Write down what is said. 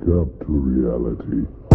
wake up to reality.